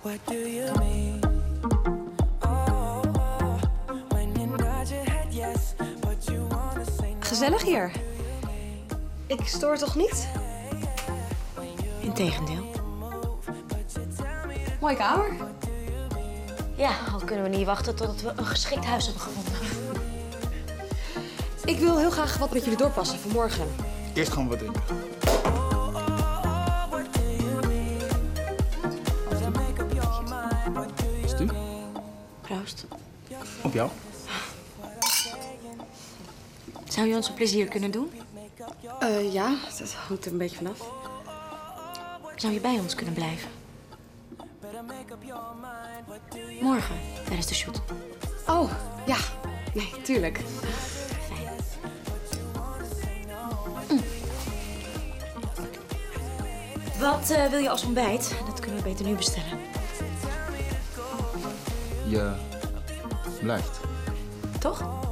What do you mean? Oh, when you nod your head yes, but you wanna say no. Gezellig hier. Ik stoor toch niet? Integendeel. Mooie kamer. Ja, al kunnen we niet wachten totdat we een geschikt huis hebben gevonden. Ik wil heel graag wat met jullie doorpassen voor morgen. Eerst gaan we wat drinken. Op jou. Zou je ons een plezier kunnen doen? Eh, ja, dat hangt er een beetje vanaf. Zou je bij ons kunnen blijven? Morgen, tijdens de shoot. Oh, ja. Nee, tuurlijk. Fijn. Wat eh, wil je als ontbijt? Dat kunnen we beter nu bestellen. Je blijft. Toch?